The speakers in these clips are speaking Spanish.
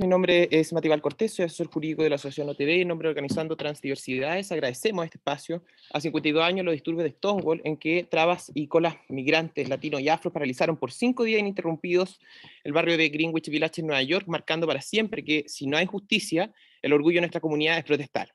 mi nombre es Matibal Cortés, soy asesor jurídico de la Asociación OTV y en nombre de Organizando Transdiversidades agradecemos este espacio a 52 años los disturbios de Stonewall en que trabas y colas migrantes latinos y afros paralizaron por cinco días ininterrumpidos el barrio de Greenwich Village en Nueva York, marcando para siempre que si no hay justicia, el orgullo de nuestra comunidad es protestar.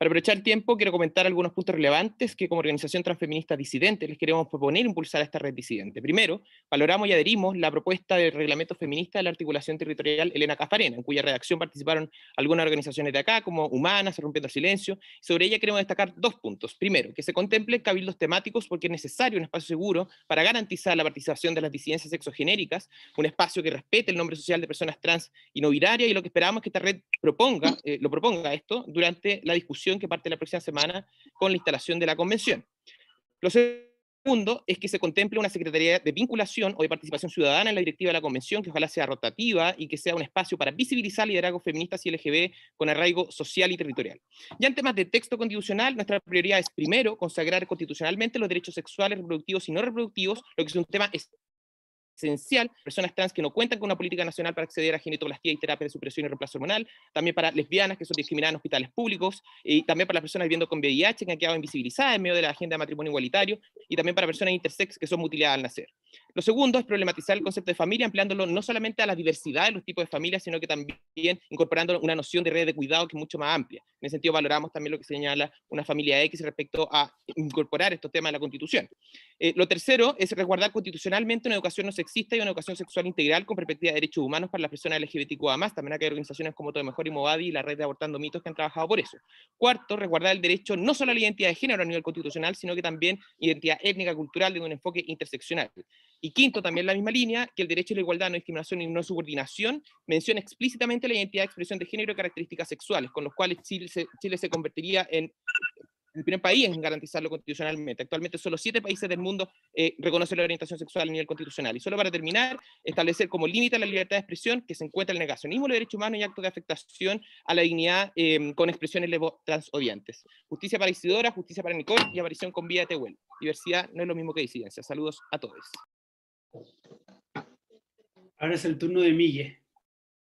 Para aprovechar el tiempo, quiero comentar algunos puntos relevantes que como organización transfeminista disidente les queremos proponer impulsar a esta red disidente. Primero, valoramos y adherimos la propuesta del reglamento feminista de la articulación territorial Elena Cafarena, en cuya redacción participaron algunas organizaciones de acá, como Humanas, Rompiendo Silencio. Sobre ella queremos destacar dos puntos. Primero, que se contemple cabildos temáticos porque es necesario un espacio seguro para garantizar la participación de las disidencias sexogenéricas, un espacio que respete el nombre social de personas trans y no binarias, y lo que esperamos es que esta red proponga, eh, lo proponga esto durante la discusión que parte la próxima semana con la instalación de la convención. Lo segundo es que se contemple una Secretaría de Vinculación o de Participación Ciudadana en la directiva de la convención, que ojalá sea rotativa y que sea un espacio para visibilizar liderazgos feministas y LGB con arraigo social y territorial. Ya en temas de texto constitucional, nuestra prioridad es primero consagrar constitucionalmente los derechos sexuales, reproductivos y no reproductivos, lo que es un tema esencial, personas trans que no cuentan con una política nacional para acceder a genitoplastía y terapia de supresión y reemplazo hormonal, también para lesbianas que son discriminadas en hospitales públicos, y también para las personas viviendo con VIH que han quedado invisibilizadas en medio de la agenda de matrimonio igualitario, y también para personas intersex que son mutiladas al nacer. Lo segundo es problematizar el concepto de familia, ampliándolo no solamente a la diversidad de los tipos de familias, sino que también incorporando una noción de red de cuidado que es mucho más amplia. En ese sentido, valoramos también lo que señala una familia X respecto a incorporar estos temas en la Constitución. Eh, lo tercero es resguardar constitucionalmente una educación no sexista y una educación sexual integral con perspectiva de derechos humanos para las personas LGBTQA+. También hay organizaciones como Todo Mejor y Movadi y la red de Abortando Mitos que han trabajado por eso. Cuarto, resguardar el derecho no solo a la identidad de género a nivel constitucional, sino que también identidad étnica, cultural, de un enfoque interseccional. Y quinto, también la misma línea, que el derecho a la igualdad, no discriminación y no subordinación menciona explícitamente la identidad de expresión de género y características sexuales, con los cuales Chile se, Chile se convertiría en el primer país en garantizarlo constitucionalmente. Actualmente solo siete países del mundo eh, reconocen la orientación sexual a nivel constitucional. Y solo para terminar, establecer como límite a la libertad de expresión que se encuentra el negacionismo de derechos humanos y actos de afectación a la dignidad em, con expresiones transodiantes. Justicia para Isidora, justicia para Nicole y aparición con vida de Tehuel. Diversidad no es lo mismo que disidencia. Saludos a todos. Ahora es el turno de Mille.